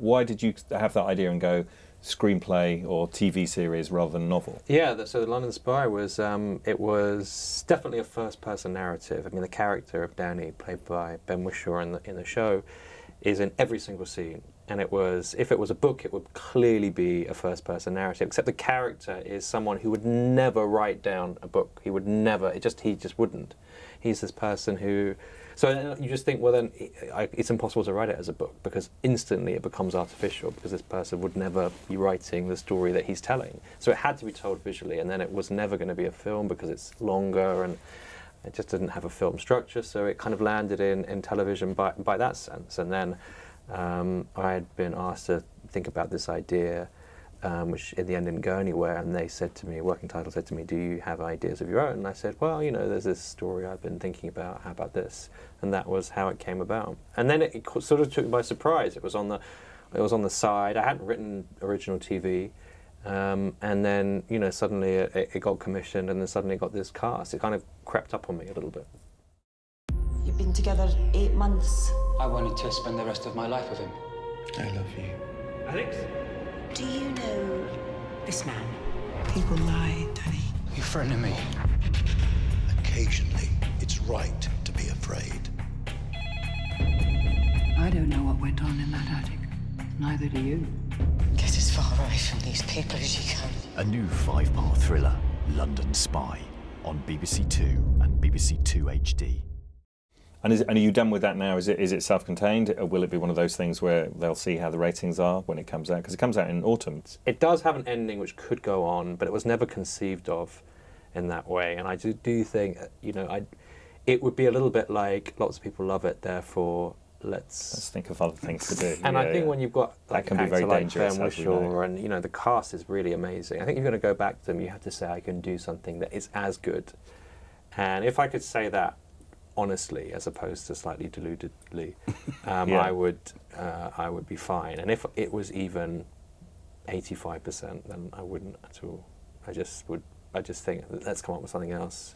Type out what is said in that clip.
Why did you have that idea and go screenplay or TV series rather than novel? Yeah, so the London Spy was um, it was definitely a first-person narrative. I mean, the character of Danny, played by Ben Whishaw in the in the show, is in every single scene. And it was, if it was a book, it would clearly be a first-person narrative. Except the character is someone who would never write down a book. He would never. It just he just wouldn't. He's this person who so you just think, well, then it's impossible to write it as a book because instantly it becomes artificial because this person would never be writing the story that he's telling. So it had to be told visually, and then it was never going to be a film because it's longer and it just didn't have a film structure. So it kind of landed in, in television by, by that sense. And then um, I had been asked to think about this idea um, which in the end didn't go anywhere. And they said to me, working title said to me, "Do you have ideas of your own?" And I said, "Well, you know, there's this story I've been thinking about. How about this?" And that was how it came about. And then it, it sort of took me by surprise. It was on the, it was on the side. I hadn't written original TV. Um, and then, you know, suddenly it, it got commissioned, and then suddenly got this cast. It kind of crept up on me a little bit. You've been together eight months. I wanted to spend the rest of my life with him. I love you. Alex? Do you know this man? People lie, Danny. You frighten me. Occasionally, it's right to be afraid. I don't know what went on in that attic. Neither do you. Get as far away from these people as you can. A new five-part thriller, London Spy, on BBC Two and BBC Two HD. And, is, and are you done with that now? Is it is it self-contained, or will it be one of those things where they'll see how the ratings are when it comes out? Because it comes out in autumn. It does have an ending which could go on, but it was never conceived of in that way. And I do, do think, uh, you know, I, it would be a little bit like lots of people love it, therefore let's let's think of other things to do. And yeah, I think yeah. when you've got like that can be very like dangerous. Ben as we know. And you know the cast is really amazing. I think you're going to go back to them. You have to say I can do something that is as good. And if I could say that honestly, as opposed to slightly deludedly, um, Yeah. I would uh, I would be fine. And if it was even 85%, then I wouldn't at all. I just would. I just think let's come up with something else.